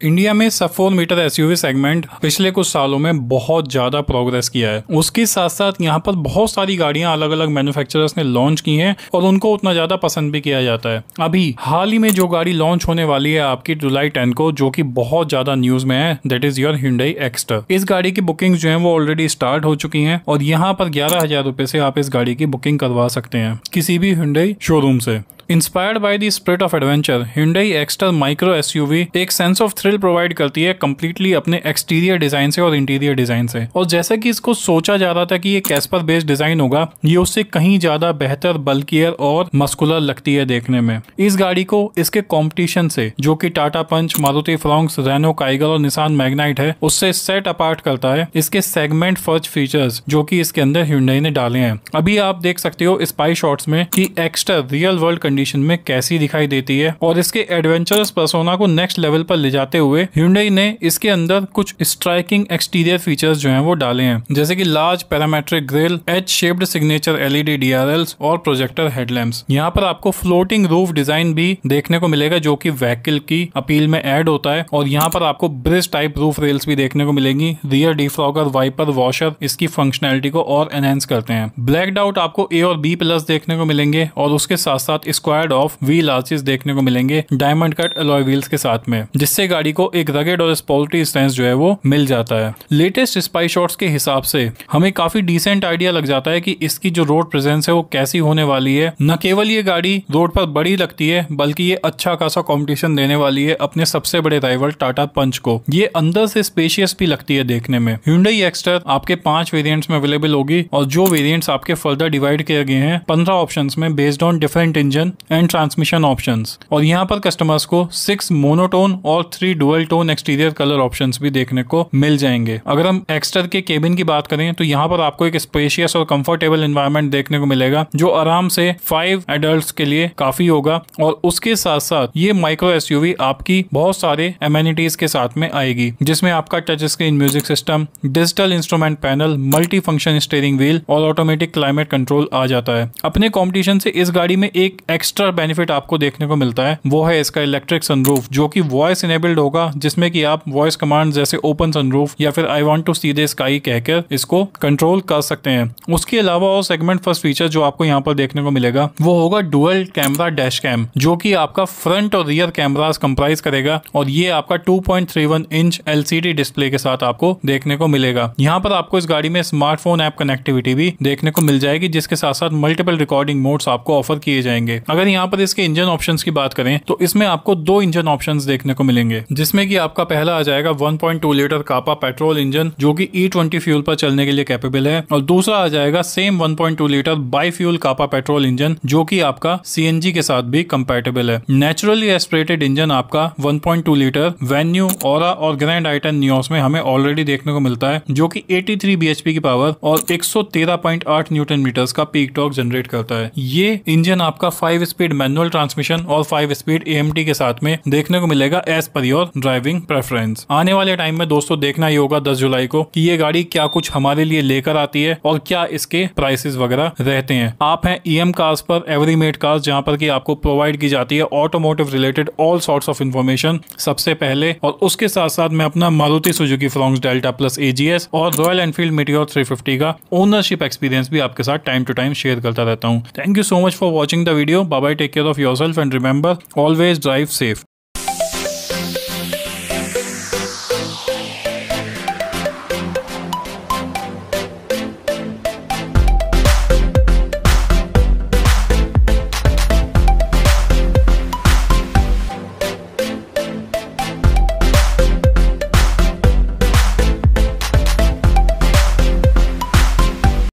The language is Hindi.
इंडिया में सब फोर मीटर एसयूवी सेगमेंट पिछले कुछ सालों में बहुत ज़्यादा प्रोग्रेस किया है। उसके साथ साथ यहाँ पर बहुत सारी गाड़ियाँ अलग अलग मैन्युफैक्चरर्स ने लॉन्च की हैं और उनको उतना ज़्यादा पसंद भी किया जाता है। अभी हाल ही में जो गाड़ी लॉन्च होने वाली है आपकी जुलाई टेन को, जो कि बहुत ज़्यादा न्यूज़ में है that is your Hyundai Exter इस गाड़ी की बुकिंग जो है वो ऑलरेडी स्टार्ट हो चुकी है और यहाँ पर ग्यारह हज़ार रुपए से आप इस गाड़ी की बुकिंग करवा सकते हैं, किसी भी हिंडई शोरूम से। Inspired by the spirit of adventure Hyundai Exter micro SUV एक सेंस ऑफ़ थ्रिल प्रोवाइड करती है कम्प्लीटली अपने एक्सटीरियर डिज़ाइन से और इंटीरियर डिज़ाइन से। और जैसा कि इसको सोचा जा रहा था कि ये कैस्पर बेस्ड डिज़ाइन होगा, ये उससे कहीं ज़्यादा बेहतर बल्कियर और मस्कुलर लगती है देखने में। इस गाड़ी को इसके कॉम्पिटिशन से, जो की Tata Punch Maruti Fronx Renault Kiger और निशान मैग्नाइट है, उससे सेट अपार्ट करता है इसके सेगमेंट फ़र्स्ट फीचर्स जो की इसके अंदर Hyundai ने डाले हैं। अभी आप देख सकते हो स्पाई शॉट्स में कि एक्स्टर रियल वर्ल्ड में कैसी दिखाई देती है और इसके एडवेंचरस पर्सोना को नेक्स्ट लेवल पर ले जाते हुए Hyundai ने इसके अंदर कुछ स्ट्राइकिंग एक्सटीरियर फीचर्स जो हैं वो डाले हैं। जैसे कि large parametric grille H shaped signature LED DRLs और प्रोजेक्टर हेडलैम्प्स यहाँ पर आपको फ्लोटिंग रूफ डिज़ाइन भी देखने को मिलेगा जो कि व्हीकल की अपील में ऐड होता है और यहाँ पर आपको ब्रिज टाइप रूफ रेल्स भी देखने को मिलेंगी। रियर डिफ्रॉगर वाइपर वॉशर इसकी फंक्शनैलिटी को और एनहेंस करते हैं। ब्लैक डाउट आपको ए और बी प्लस देखने को मिलेंगे और उसके साथ साथ स्क्वायर्ड ऑफ़ व्हील आर्चेस देखने को मिलेंगे डायमंड कट अलॉय व्हील्स के साथ में, जिससे गाड़ी को एक रगेड और स्पोर्टी स्टेंस जो है वो मिल जाता है। लेटेस्ट स्पाई शॉट्स के हिसाब से, हमें काफ़ी डिसेंट आइडिया लग जाता है कि इसकी जो रोड प्रेजेंस है वो कैसी होने वाली है। न केवल ये गाड़ी रोड पर बड़ी लगती है, बल्कि ये अच्छा खासा कॉम्पिटिशन देने वाली है अपने सबसे बड़े राइवल टाटा पंच को। ये अंदर से स्पेशियस भी लगती है देखने में। Hyundai एक्स्टर आपके पाँच वेरिएंट्स में अवेलेबल होगी, और जो वेरिएंट्स आपके फर्दर डिवाइड किए गए हैं, पंद्रह ऑप्शन में based on different engine and transmission option और यहाँ पर कस्टमर्स को सिक्स मोनोटोन और three dual tone exterior colour options भी देखने को मिल जाएँगे। अगर हम एक्स्टर के केबिन की बात करें तो यहाँ पर आपको एक स्पेशियस और कंफर्टेबल एनवायरमेंट देखने को मिलेगा, जो आराम से फाइव एडल्ट के लिए काफ़ी होगा। और उसके साथ साथ ये माइक्रो एसयूवी आपकी बहुत सारे एमेनिटीज के साथ में आएगी, जिसमें आपका touch screen music system digital instrument panel multi function steering wheel और ऑटोमेटिक क्लाइमेट कंट्रोल आ जाता है। अपने कॉम्पिटिशन से इस गाड़ी में एक एक्स्ट्रा बेनिफिट आपको देखने को मिलता है, वो है इसका इलेक्ट्रिक सनरूफ जो कि वॉइस इनेबल्ड होगा, जिसमें कि आप वॉइस कमांड जैसे ओपन सनरूफ या फिर I want to see the sky कहकर इसको कंट्रोल कर सकते हैं। उसके अलावा और सेगमेंट फ़र्स्ट फीचर जो आपको यहाँ पर देखने को मिलेगा, वो होगा डुअल कैमरा डैश कैम जो कि आपका फ्रंट और रियर कैमराज कंप्राइज करेगा और ये आपका 2.31 इंच एलसीडी डिस्प्ले के साथ आपको देखने को मिलेगा। यहाँ पर आपको इस गाड़ी में स्मार्टफ़ोन ऐप कनेक्टिविटी भी देखने को मिल जाएगी, जिसके साथ साथ मल्टीपल रिकॉर्डिंग मोड्स आपको ऑफ़र किए जाएँगे। अगर यहाँ पर इसके इंजन ऑप्शन की बात करें तो इसमें आपको दो इंजन ऑप्शन देखने को मिलेंगे, जिसमें कि आपका पहला आ जाएगा 1.2 लीटर कापा पेट्रोल इंजन, जो कि ई ट्वेंटी फ्यूल पर चलने के लिए कैपेबल है, और दूसरा आ जाएगा same 1.2 litre bi fuel Kappa petrol engine, जो कि आपका सीएनजी के साथ भी कंपेटेबल है। नेचुरली एस्पिरेटेड इंजन आपका 1.2 लीटर वेन्यू और और ग्रैंड आइटन न्यूस में हमें ऑलरेडी देखने को मिलता है, जो कि 83 bhp की पावर और 113.8 न्यूटन मीटर्स का पीक टॉर्क जनरेट करता है। ये इंजन आपका फाइव स्पीड मैनुअल ट्रांसमिशन और फाइव स्पीड ए के साथ में देखने को मिलेगा as per your driving preference आने वाले टाइम में दोस्तों देखना ही होगा दस जुलाई को कि ये गाड़ी क्या कुछ हमारे लिए लेकर आती है और क्या इसके प्राइसेस वगैरह रहते हैं। आप हैं एम कार्स पर एवरी मेड कार्स जहाँ पर की आपको प्रोवाइड की जाती है automotive related all sorts of information सबसे पहले और उसके साथ साथ मैं अपना Maruti Suzuki Fronx Delta Plus AGS और रॉयल एनफील्ड मीटियोर 350 का ओनरशिप एक्सपीरियंस भी आपके साथ टाइम टू टाइम शेयर करता रहता हूँ। Thank you so much for watching the video Bye bye, take care of yourself, and remember always drive safe.